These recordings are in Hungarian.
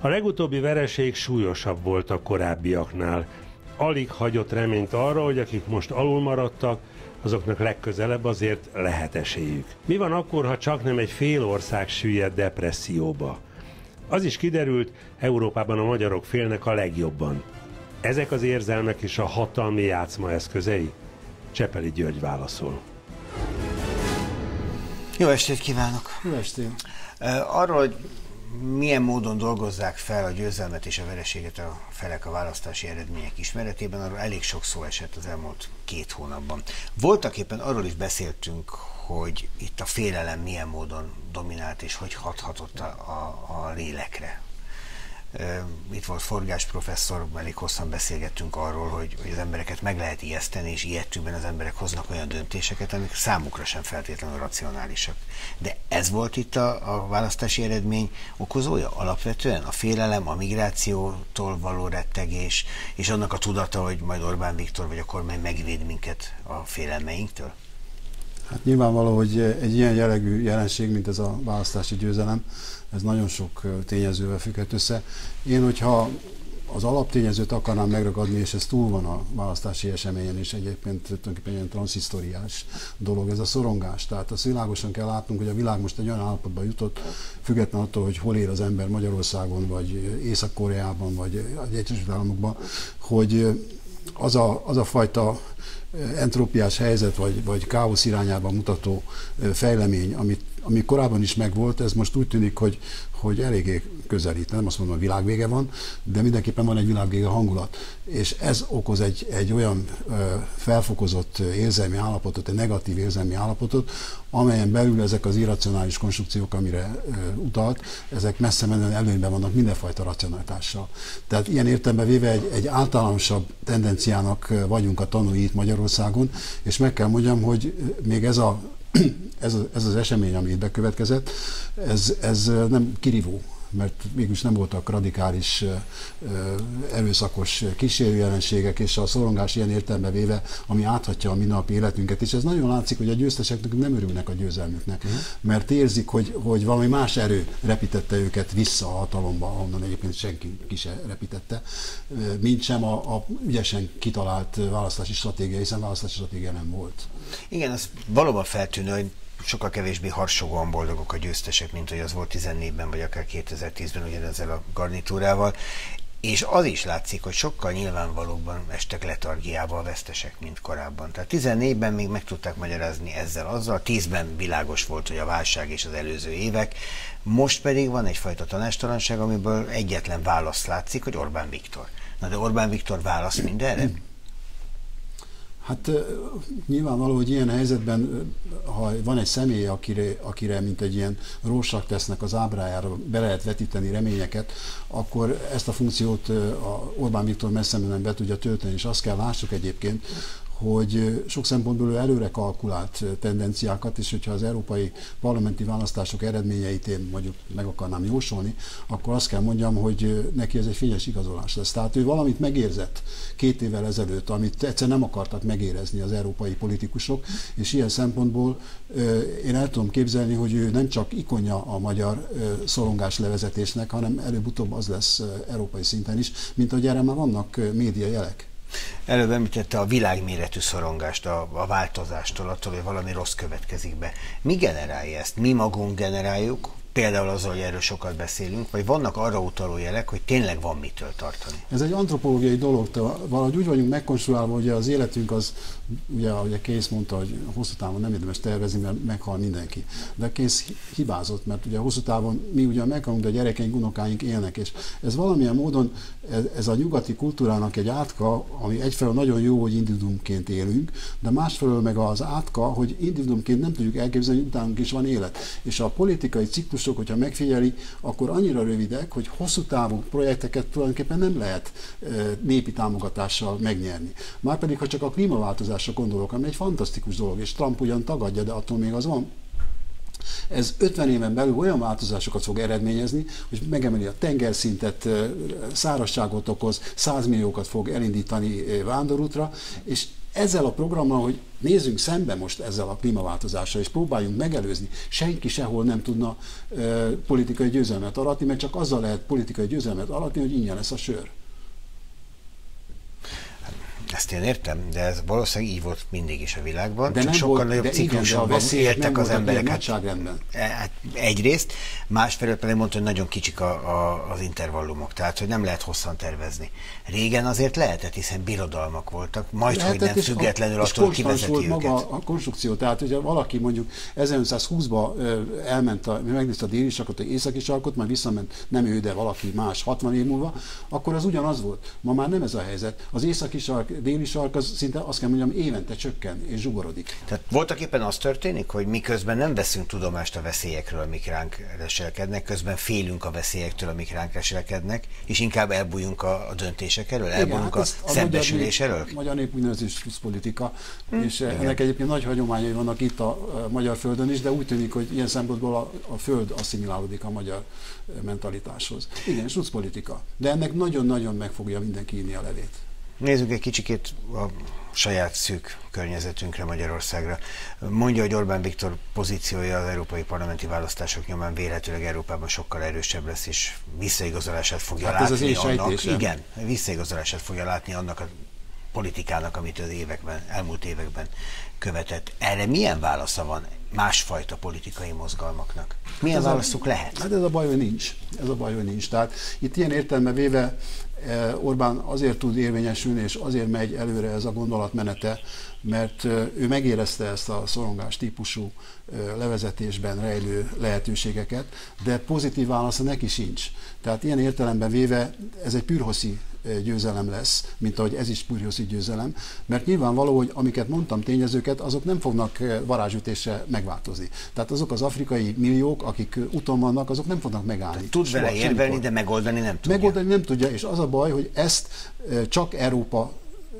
A legutóbbi vereség súlyosabb volt a korábbiaknál. Alig hagyott reményt arra, hogy akik most alul maradtak, azoknak legközelebb azért lehet esélyük. Mi van akkor, ha csak nem egy fél ország süllyed depresszióba? Az is kiderült, Európában a magyarok félnek a legjobban. Ezek az érzelmek és a hatalmi játszma eszközei? Csepeli György válaszol. Jó estét kívánok! Jó estét! Arról, hogy milyen módon dolgozzák fel a győzelmet és a vereséget a felek a választási eredmények ismeretében, arról elég sok szó esett az elmúlt két hónapban. Voltak éppen arról is beszéltünk, hogy itt a félelem milyen módon dominált és hogy hathatott a, a, a lélekre, itt volt Forgás professzor, elég hosszan beszélgettünk arról, hogy, hogy az embereket meg lehet ijeszteni, és ilyetőben az emberek hoznak olyan döntéseket, amik számukra sem feltétlenül racionálisak. De ez volt itt a, a választási eredmény okozója? Alapvetően a félelem, a migrációtól való rettegés, és annak a tudata, hogy majd Orbán Viktor vagy a kormány megvéd minket a félelmeinktől? Hát nyilvánvaló, hogy egy ilyen jellegű jelenség, mint ez a választási győzelem, ez nagyon sok tényezővel függhet össze. Én, hogyha az alaptényezőt akarnám megragadni, és ez túl van a választási eseményen, és egyébként tulajdonképpen ilyen transzisztoriás dolog, ez a szorongás. Tehát azt világosan kell látnunk, hogy a világ most egy olyan állapotba jutott, független attól, hogy hol él az ember Magyarországon, vagy Észak-Koreában, vagy egy Egyesült Államokban, hogy az a, az a fajta entrópiás helyzet, vagy, vagy káosz irányába mutató fejlemény, amit, ami korábban is megvolt, ez most úgy tűnik, hogy, hogy eléggé közelít. Nem azt mondom, hogy világvége van, de mindenképpen van egy világvége hangulat. És ez okoz egy, egy olyan ö, felfokozott érzelmi állapotot, egy negatív érzelmi állapotot, amelyen belül ezek az irracionális konstrukciók, amire ö, utalt, ezek messze menően előnyben vannak mindenfajta racionalitással. Tehát ilyen értelemben véve egy, egy általánosabb tendenciának vagyunk a tanúi itt Magyarországon, és meg kell mondjam, hogy még ez a ez, ez az esemény, ami itt bekövetkezett, ez, ez nem kirívó mert mégis nem voltak radikális, erőszakos kísérőjelenségek, és a szorongás ilyen értelme véve, ami áthatja a mi napi életünket, és ez nagyon látszik, hogy a győzteseknek nem örülnek a győzelmüknek, uh-huh. mert érzik, hogy, hogy valami más erő repítette őket vissza a hatalomba, ahonnan egyébként senki ki se repítette, mint sem a, a ügyesen kitalált választási stratégia, hiszen választási stratégia nem volt. Igen, ez valóban feltűnő, hogy sokkal kevésbé harsogóan boldogok a győztesek, mint hogy az volt 14-ben, vagy akár 2010-ben ugyanezzel a garnitúrával. És az is látszik, hogy sokkal nyilvánvalóbban estek letargiába a vesztesek, mint korábban. Tehát 14-ben még meg tudták magyarázni ezzel azzal, 10-ben világos volt, hogy a válság és az előző évek, most pedig van egyfajta tanástalanság, amiből egyetlen válasz látszik, hogy Orbán Viktor. Na de Orbán Viktor válasz mindenre? Hát nyilvánvaló, hogy ilyen helyzetben, ha van egy személy, akire, akire mint egy ilyen rósak tesznek az ábrájára be lehet vetíteni reményeket, akkor ezt a funkciót a Orbán Viktor messze be tudja tölteni, és azt kell lássuk egyébként, hogy sok szempontból ő előre kalkulált tendenciákat, és hogyha az európai parlamenti választások eredményeit én mondjuk meg akarnám jósolni, akkor azt kell mondjam, hogy neki ez egy fényes igazolás lesz. Tehát ő valamit megérzett két évvel ezelőtt, amit egyszer nem akartak megérezni az európai politikusok, és ilyen szempontból én el tudom képzelni, hogy ő nem csak ikonja a magyar szorongás levezetésnek, hanem előbb-utóbb az lesz európai szinten is, mint hogy erre már vannak média jelek. Előbb említette a világméretű szorongást a, a változástól, attól, hogy valami rossz következik be. Mi generálja ezt? Mi magunk generáljuk, például azzal, hogy erről sokat beszélünk, vagy vannak arra utaló jelek, hogy tényleg van mitől tartani? Ez egy antropológiai dolog, valahogy úgy vagyunk megkonstruálva, hogy az életünk az, ugye, ahogy Kész mondta, hogy hosszú távon nem érdemes tervezni, mert meghal mindenki. De Kész hibázott, mert ugye hosszú távon mi ugye meghalunk, de a gyerekeink, unokáink élnek, és ez valamilyen módon ez a nyugati kultúrának egy átka, ami egyfelől nagyon jó, hogy individumként élünk, de másfelől meg az átka, hogy individumként nem tudjuk elképzelni, hogy utánunk is van élet. És a politikai ciklusok, hogyha megfigyeli, akkor annyira rövidek, hogy hosszú távú projekteket tulajdonképpen nem lehet népi támogatással megnyerni. Márpedig, ha csak a klímaváltozásra gondolok, ami egy fantasztikus dolog, és Trump ugyan tagadja, de attól még az van, ez 50 éven belül olyan változásokat fog eredményezni, hogy megemeli a tengerszintet, szárazságot okoz, százmilliókat fog elindítani vándorútra, és ezzel a programmal, hogy nézzünk szembe most ezzel a klímaváltozással, és próbáljunk megelőzni, senki sehol nem tudna ö, politikai győzelmet aratni, mert csak azzal lehet politikai győzelmet aratni, hogy ingyen lesz a sör. Ezt én értem, de ez valószínűleg így volt mindig is a világban. De csak sokkal volt, nagyobb ciklusokban éltek az emberek. E, hát egyrészt, másfelől pedig mondta, hogy nagyon kicsik a, a, az intervallumok, tehát hogy nem lehet hosszan tervezni. Régen azért lehetett, hiszen birodalmak voltak, majd lehetett, hogy nem függetlenül attól, hogy kivezeti volt őket. maga a konstrukció, tehát hogyha valaki mondjuk 1920-ba elment, a, megnézte a déli sarkot, a északi sarkot, majd visszament, nem ő, de valaki más 60 év múlva, akkor az ugyanaz volt. Ma már nem ez a helyzet. Az északi sark déli sark az szinte azt kell mondjam évente csökken és zsugorodik. Tehát voltak éppen az történik, hogy miközben nem veszünk tudomást a veszélyekről, amik ránk leselkednek, közben félünk a veszélyektől, amik ránk leselkednek, és inkább elbújunk a, a döntések elől, elbújunk hát a, a szembesülés elől? Magyar nép úgynevezett politika, hm, és igen. ennek egyébként nagy hagyományai vannak itt a, a magyar földön is, de úgy tűnik, hogy ilyen szempontból a, a föld asszimilálódik a magyar mentalitáshoz. Igen, politika. De ennek nagyon-nagyon meg fogja mindenki írni a levét. Nézzük egy kicsikét a saját szűk környezetünkre, Magyarországra. Mondja, hogy Orbán Viktor pozíciója az európai parlamenti választások nyomán vélhetőleg Európában sokkal erősebb lesz, és visszaigazolását fogja hát látni ez az annak. Igen, visszaigazolását fogja látni annak a politikának, amit az években, elmúlt években követett. Erre milyen válasza van másfajta politikai mozgalmaknak? Milyen ez válaszuk a, lehet? Hát ez a baj, hogy nincs. Ez a baj, hogy nincs. Tehát itt ilyen értelme véve Orbán azért tud érvényesülni, és azért megy előre ez a gondolatmenete, mert eh, ő megérezte ezt a szorongás típusú eh, levezetésben rejlő lehetőségeket, de pozitív válasza neki sincs. Tehát ilyen értelemben véve ez egy pürhoszi győzelem lesz, mint ahogy ez is pürhoszi győzelem, mert nyilvánvaló, hogy amiket mondtam tényezőket, azok nem fognak varázsütésre megváltozni. Tehát azok az afrikai milliók, akik úton vannak, azok nem fognak megállni. Tud vele érvelni, de megoldani nem tudja. Megoldani nem tudja, és az a baj, hogy ezt csak Európa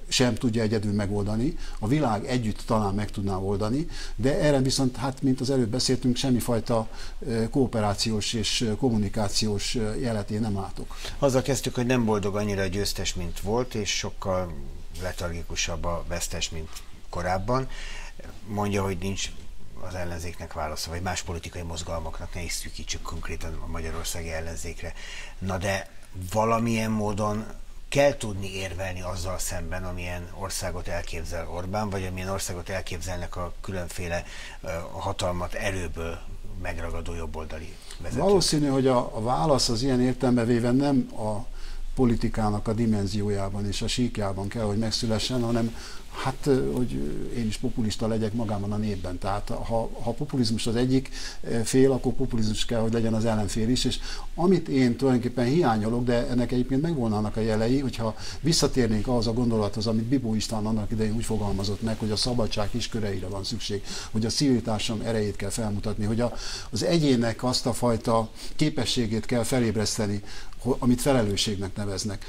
sem tudja egyedül megoldani, a világ együtt talán meg tudná oldani, de erre viszont, hát mint az előbb beszéltünk, semmifajta kooperációs és kommunikációs jeletén nem látok. Azzal kezdtük, hogy nem boldog annyira győztes, mint volt, és sokkal letargikusabb a vesztes, mint korábban. Mondja, hogy nincs az ellenzéknek válasza, vagy más politikai mozgalmaknak, ne is csak konkrétan a magyarországi ellenzékre. Na de valamilyen módon kell tudni érvelni azzal szemben, amilyen országot elképzel Orbán, vagy amilyen országot elképzelnek a különféle hatalmat erőből megragadó jobboldali vezetők. Valószínű, hogy a, válasz az ilyen értelme véve nem a politikának a dimenziójában és a síkjában kell, hogy megszülessen, hanem Hát, hogy én is populista legyek magában a népben. Tehát ha, ha populizmus az egyik fél, akkor populizmus kell, hogy legyen az ellenfél is. És amit én tulajdonképpen hiányolok, de ennek egyébként megvolnának a jelei, hogyha visszatérnénk ahhoz a gondolathoz, amit Bibó István annak idején úgy fogalmazott meg, hogy a szabadság kisköreire van szükség, hogy a civil társadalom erejét kell felmutatni, hogy a, az egyének azt a fajta képességét kell felébreszteni, amit felelősségnek neveznek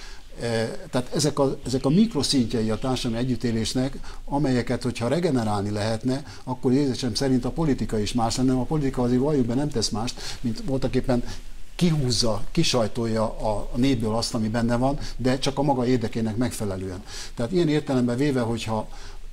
tehát ezek a, ezek a mikroszintjei a társadalmi együttélésnek, amelyeket, hogyha regenerálni lehetne, akkor érzésem szerint a politika is más lenne. A politika azért valójában nem tesz mást, mint voltak éppen kihúzza, kisajtolja a népből azt, ami benne van, de csak a maga érdekének megfelelően. Tehát ilyen értelemben véve, hogyha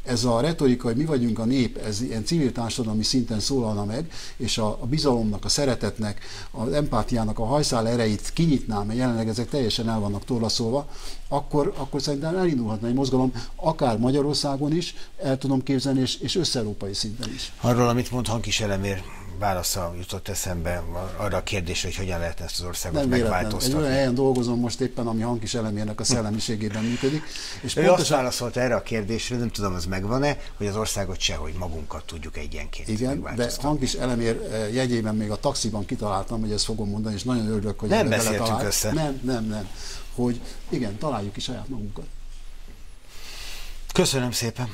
ez a retorika, hogy mi vagyunk a nép, ez ilyen civil társadalmi szinten szólalna meg, és a, a bizalomnak, a szeretetnek, az empátiának a hajszál erejét kinyitná, mert jelenleg ezek teljesen el vannak torlaszolva, akkor, akkor szerintem elindulhatna egy mozgalom, akár Magyarországon is, el tudom képzelni, és, és összeurópai szinten is. Arról, amit mond Hankis Elemér, válasza jutott eszembe arra a kérdésre, hogy hogyan lehetne ezt az országot nem megváltoztatni. Egy olyan helyen dolgozom most éppen, ami Hankis Elemérnek a szellemiségében működik. És ő pontosan... azt válaszolt erre a kérdésre, nem tudom, az megvan-e, hogy az országot sehogy magunkat tudjuk egyenként Igen, de Hankis Elemér eh, jegyében még a taxiban kitaláltam, hogy ezt fogom mondani, és nagyon örülök, hogy nem beszéltünk össze. Nem, nem, nem. Hogy igen, találjuk ki saját magunkat. Köszönöm szépen.